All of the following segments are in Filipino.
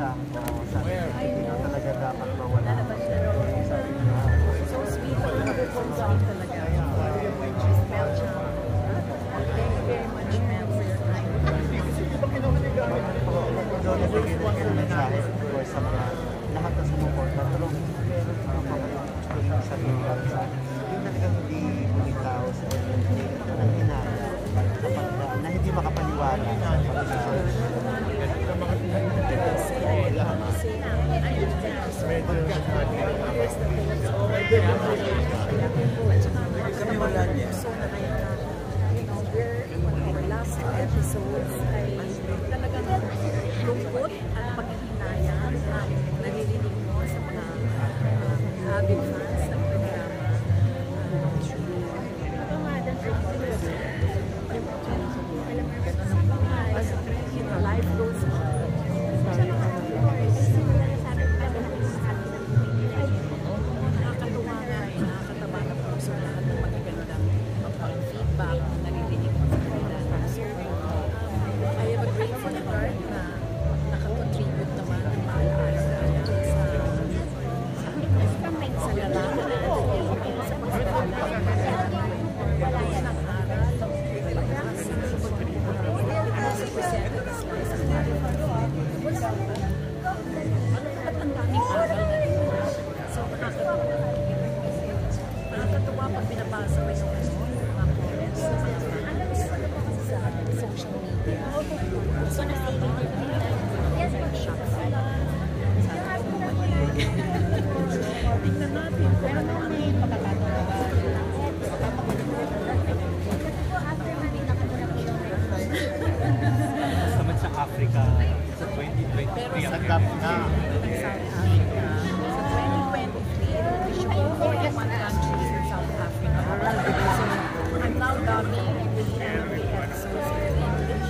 啊2023 Pero ang sa Gap na. South Africa. Sa 2023, we should go 41 countries in South Africa. So, I'm now dubbing the every episode in English.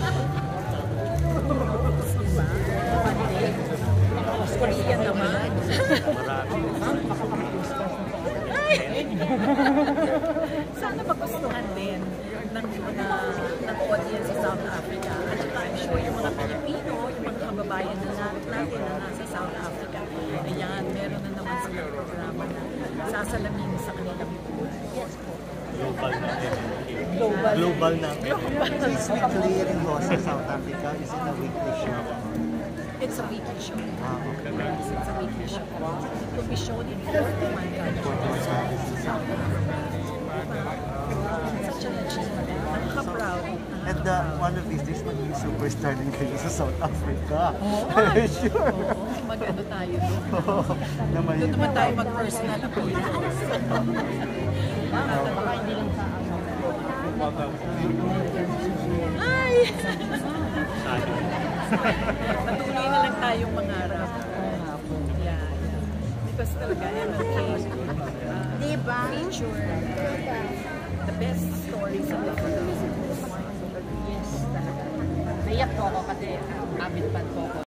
Diba? Mas Korean naman. Ay! Sana magustuhan din ng, na, ng audience sa South Africa. At saka I'm sure yung mga Pilipino, yung mga kababayan na natin, na nasa South Africa, ayan, meron na naman silang programa na sasalamin sa kanilang buhay. global na Global. global na So it's weekly rin ho sa South Africa. Is it a weekly show? It's a weekly show. Ah, okay. Yes, it's a weekly show. It will be shown in 41 countries. Uh, one of these days, magiging superstar din kayo sa South Africa. Ay, sure. Oo, mag-ano tayo doon. na may Doon naman tayo mag-personal. Baka hindi lang sa Ay! Patuloy na lang tayong mangarap. Yeah, yeah. Because talaga, MLK uh, Diba? feature the best stories of the po ako kasi avid fan po ako.